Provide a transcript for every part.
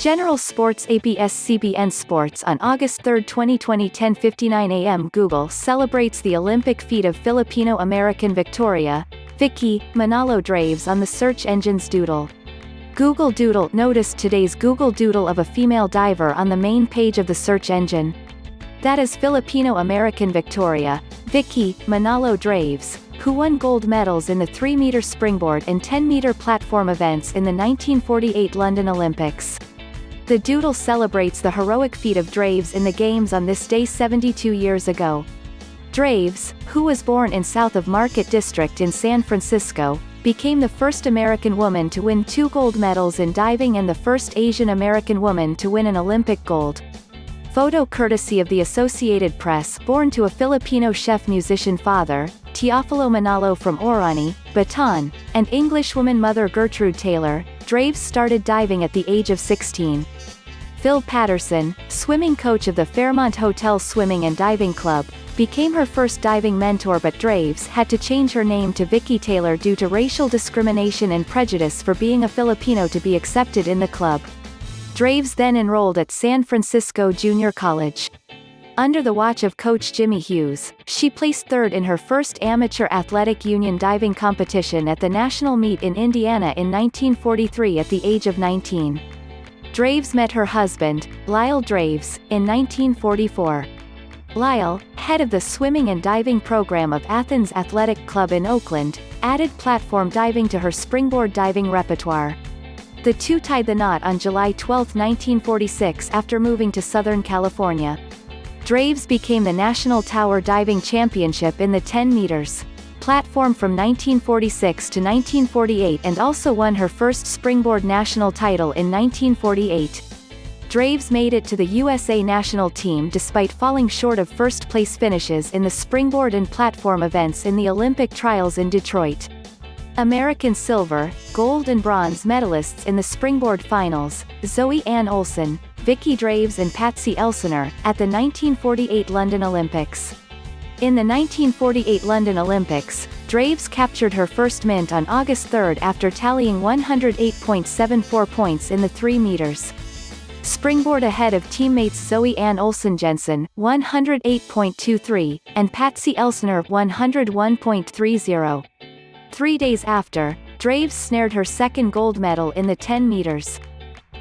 General Sports ABS-CBN Sports on August 3, 2020 10:59 a.m. Google celebrates the Olympic feat of Filipino-American Victoria, Vicki, Manalo Draves on the search engine's Doodle. Google Doodle noticed today's Google Doodle of a female diver on the main page of the search engine. That is Filipino-American Victoria, Vicki, Manalo Draves, who won gold medals in the 3-meter springboard and 10-meter platform events in the 1948 London Olympics. The doodle celebrates the heroic feat of Draves in the Games on this day 72 years ago. Draves, who was born in south of Market District in San Francisco, became the first American woman to win two gold medals in diving and the first Asian American woman to win an Olympic gold. Photo courtesy of the Associated Press born to a Filipino chef-musician father, Teofilo Manalo from Orani, Bataan, and Englishwoman mother Gertrude Taylor, Draves started diving at the age of 16. Phil Patterson, swimming coach of the Fairmont Hotel Swimming and Diving Club, became her first diving mentor but Draves had to change her name to Vicki Taylor due to racial discrimination and prejudice for being a Filipino to be accepted in the club. Draves then enrolled at San Francisco Junior College. Under the watch of coach Jimmy Hughes, she placed third in her first amateur athletic union diving competition at the national meet in Indiana in 1943 at the age of 19. Draves met her husband, Lyle Draves, in 1944. Lyle, head of the swimming and diving program of Athens Athletic Club in Oakland, added platform diving to her springboard diving repertoire. The two tied the knot on July 12, 1946 after moving to Southern California. Draves became the National Tower Diving Championship in the 10 meters platform from 1946 to 1948 and also won her first springboard national title in 1948. Draves made it to the USA national team despite falling short of first-place finishes in the springboard and platform events in the Olympic trials in Detroit. American silver, gold and bronze medalists in the springboard finals, Zoe Ann Olsen, Vicki Draves and Patsy Elsener, at the 1948 London Olympics. In the 1948 London Olympics, Draves captured her first mint on August 3 after tallying 108.74 points in the 3 meters. Springboard ahead of teammates Zoe Ann Olsen Jensen, 108.23, and Patsy Elsener, 101.30. Three days after, Draves snared her second gold medal in the 10 meters.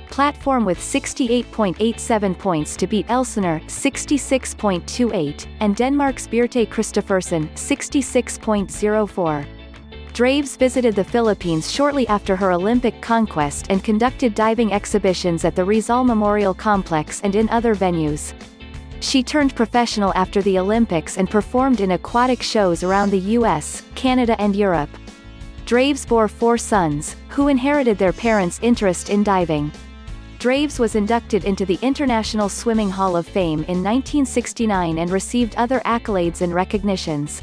Platform with 68.87 points to beat Elsener, 66.28, and Denmark's Birte Christoffersen, 66.04. Draves visited the Philippines shortly after her Olympic conquest and conducted diving exhibitions at the Rizal Memorial Complex and in other venues. She turned professional after the Olympics and performed in aquatic shows around the US, Canada and Europe. Draves bore four sons, who inherited their parents' interest in diving. Draves was inducted into the International Swimming Hall of Fame in 1969 and received other accolades and recognitions.